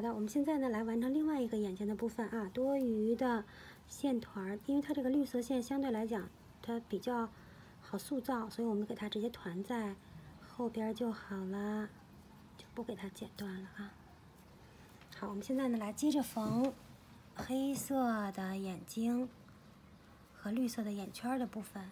好的，我们现在呢来完成另外一个眼睛的部分啊，多余的线团儿，因为它这个绿色线相对来讲它比较好塑造，所以我们给它直接团在后边就好了，就不给它剪断了啊。好，我们现在呢来接着缝黑色的眼睛和绿色的眼圈的部分。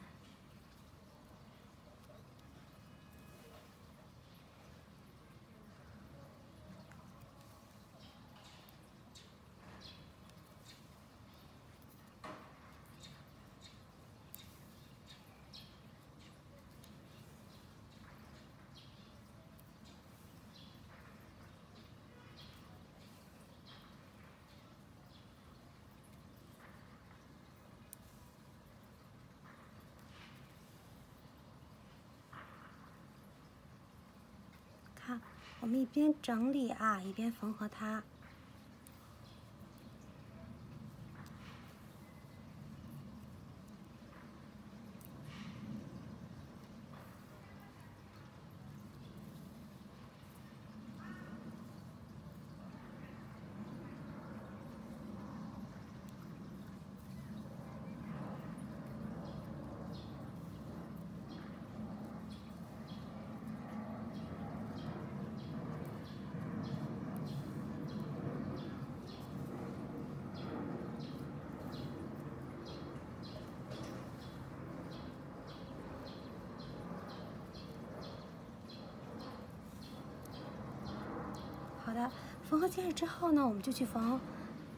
看，我们一边整理啊，一边缝合它。缝合结实之后呢，我们就去缝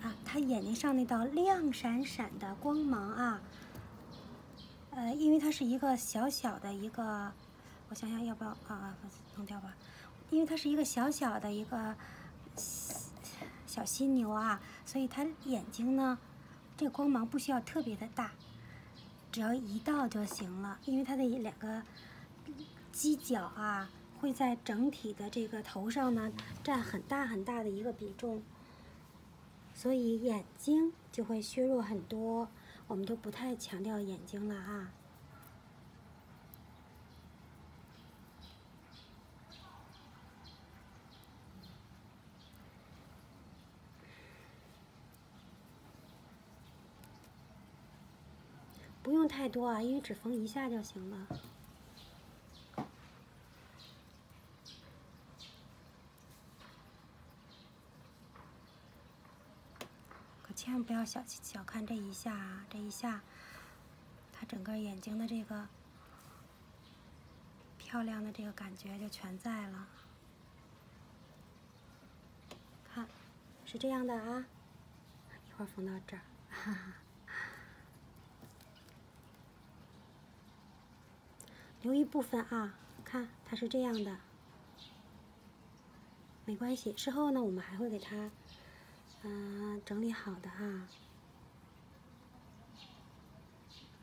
啊，他眼睛上那道亮闪闪的光芒啊。呃，因为它是一个小小的一个，我想想要不要啊啊，弄掉吧。因为它是一个小小的一个小犀牛啊，所以它眼睛呢，这个光芒不需要特别的大，只要一道就行了。因为它的两个犄角啊。会在整体的这个头上呢占很大很大的一个比重，所以眼睛就会削弱很多。我们都不太强调眼睛了啊，不用太多啊，因为只缝一下就行了。千万不要小小看这一下啊！这一下，它整个眼睛的这个漂亮的这个感觉就全在了。看，是这样的啊，一会儿缝到这儿，哈哈。留一部分啊，看它是这样的，没关系。事后呢，我们还会给它。嗯，整理好的啊。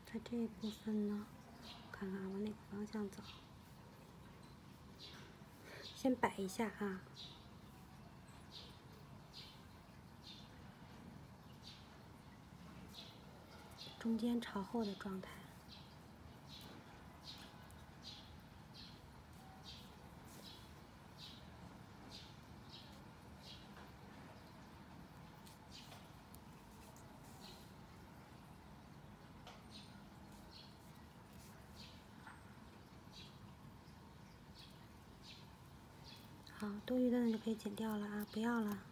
它这一部分呢，看看往哪个方向走。先摆一下啊，中间朝后的状态。好，多余的呢就可以剪掉了啊，不要了。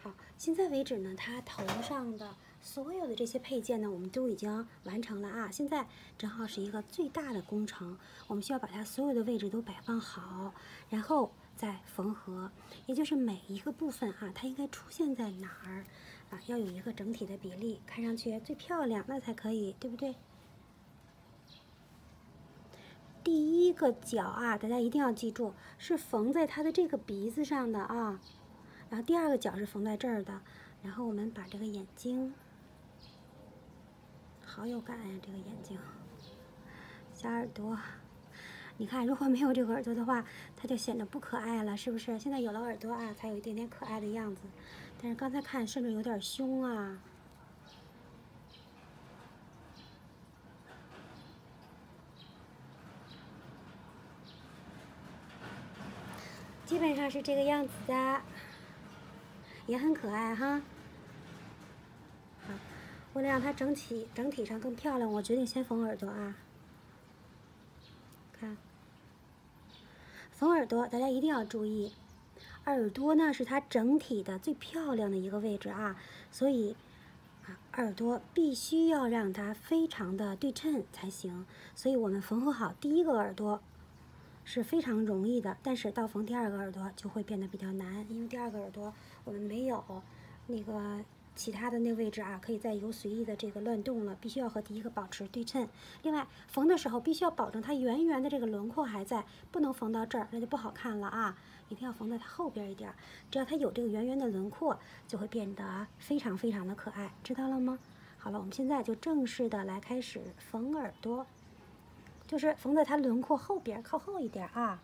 好，现在为止呢，它头上的所有的这些配件呢，我们都已经完成了啊。现在正好是一个最大的工程，我们需要把它所有的位置都摆放好，然后再缝合，也就是每一个部分啊，它应该出现在哪儿啊，要有一个整体的比例，看上去最漂亮，那才可以，对不对？第一个角啊，大家一定要记住，是缝在它的这个鼻子上的啊。然后第二个角是缝在这儿的。然后我们把这个眼睛，好有感呀，这个眼睛，小耳朵。你看，如果没有这个耳朵的话，它就显得不可爱了，是不是？现在有了耳朵啊，才有一点点可爱的样子。但是刚才看，甚至有点凶啊。基本上是这个样子的，也很可爱哈。好，为了让它整体整体上更漂亮，我决定先缝耳朵啊。看，缝耳朵，大家一定要注意，耳朵呢是它整体的最漂亮的一个位置啊，所以啊，耳朵必须要让它非常的对称才行。所以我们缝合好第一个耳朵。是非常容易的，但是到缝第二个耳朵就会变得比较难，因为第二个耳朵我们没有那个其他的那位置啊，可以再有随意的这个乱动了，必须要和第一个保持对称。另外，缝的时候必须要保证它圆圆的这个轮廓还在，不能缝到这儿，那就不好看了啊！一定要缝在它后边一点，只要它有这个圆圆的轮廓，就会变得非常非常的可爱，知道了吗？好了，我们现在就正式的来开始缝耳朵。就是缝在它轮廓后边，靠后一点啊。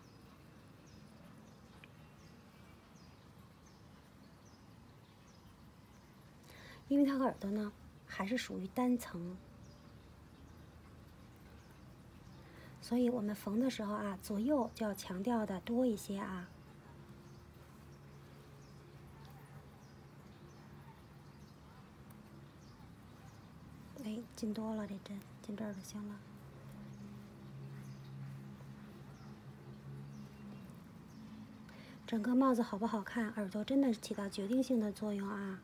因为它耳朵呢还是属于单层，所以我们缝的时候啊，左右就要强调的多一些啊。哎，进多了这针，进这儿就行了。整个帽子好不好看？耳朵真的是起到决定性的作用啊！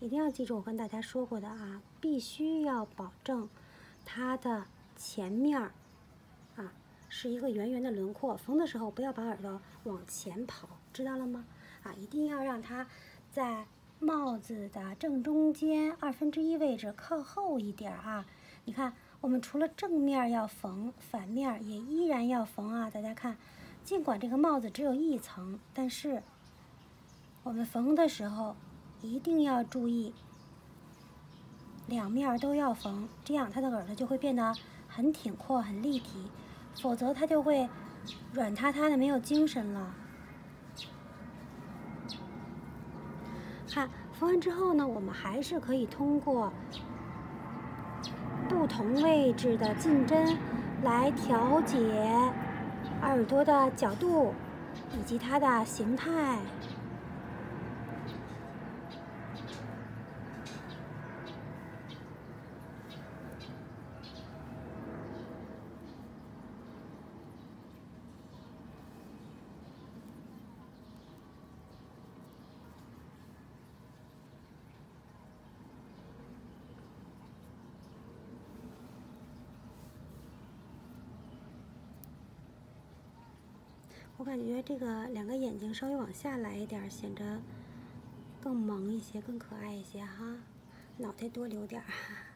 一定要记住我跟大家说过的啊，必须要保证它的前面儿啊是一个圆圆的轮廓。缝的时候不要把耳朵往前跑，知道了吗？啊，一定要让它在帽子的正中间二分之一位置靠后一点啊！你看，我们除了正面要缝，反面也依然要缝啊！大家看，尽管这个帽子只有一层，但是我们缝的时候一定要注意，两面都要缝，这样它的耳朵就会变得很挺阔、很立体，否则它就会软塌塌的，没有精神了。看，缝完之后呢，我们还是可以通过不同位置的进针来调节耳朵的角度以及它的形态。我感觉这个两个眼睛稍微往下来一点，显着更萌一些，更可爱一些哈。脑袋多留点儿。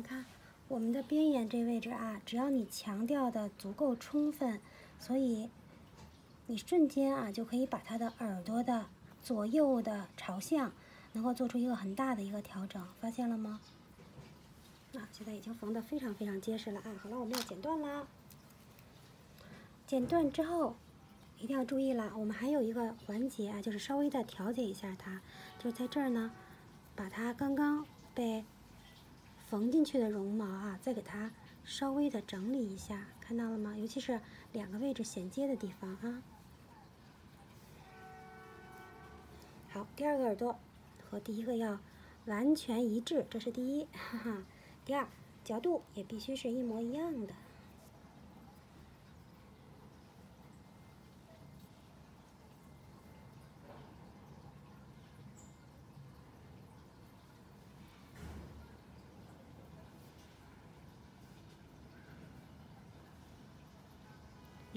你看，我们的边沿这位置啊，只要你强调的足够充分，所以你瞬间啊就可以把它的耳朵的左右的朝向能够做出一个很大的一个调整，发现了吗？啊，现在已经缝得非常非常结实了啊！好了，我们要剪断啦。剪断之后，一定要注意了，我们还有一个环节啊，就是稍微的调节一下它，就是在这儿呢，把它刚刚被。缝进去的绒毛啊，再给它稍微的整理一下，看到了吗？尤其是两个位置衔接的地方啊。好，第二个耳朵和第一个要完全一致，这是第一。哈哈。第二，角度也必须是一模一样的。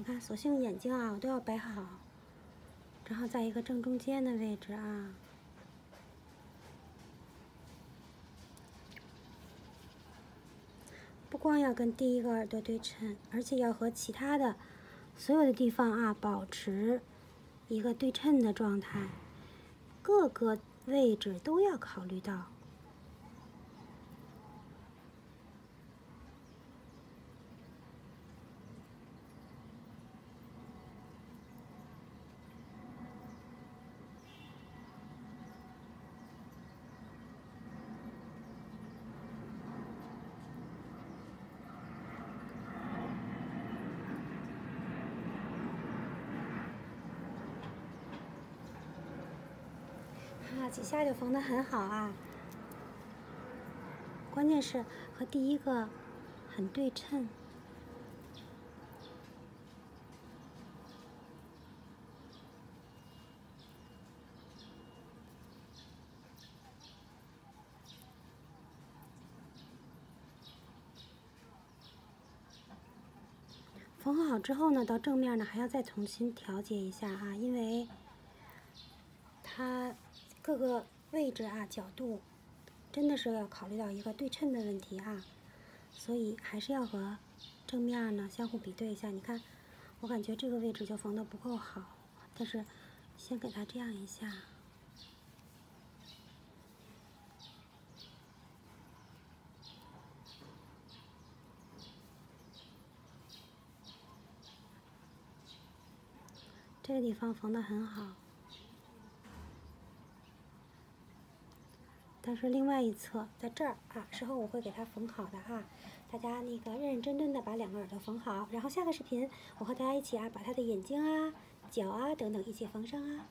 看，索性眼睛啊，我都要摆好，正好在一个正中间的位置啊。不光要跟第一个耳朵对称，而且要和其他的所有的地方啊保持一个对称的状态，各个位置都要考虑到。啊，几下就缝得很好啊！关键是和第一个很对称。缝好之后呢，到正面呢还要再重新调节一下啊，因为它。各个位置啊，角度真的是要考虑到一个对称的问题啊，所以还是要和正面呢相互比对一下。你看，我感觉这个位置就缝的不够好，但是先给它这样一下，这个地方缝的很好。但是另外一侧在这儿啊，之后我会给它缝好的啊，大家那个认认真真的把两个耳朵缝好，然后下个视频我和大家一起啊，把它的眼睛啊、脚啊等等一起缝上啊。